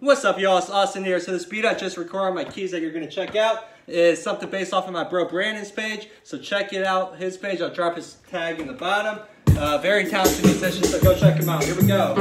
What's up, y'all? It's Austin here. So this beat I just recorded my keys that you're going to check out is something based off of my bro Brandon's page. So check it out, his page. I'll drop his tag in the bottom. Uh, very talented musician, so go check him out. Here we go.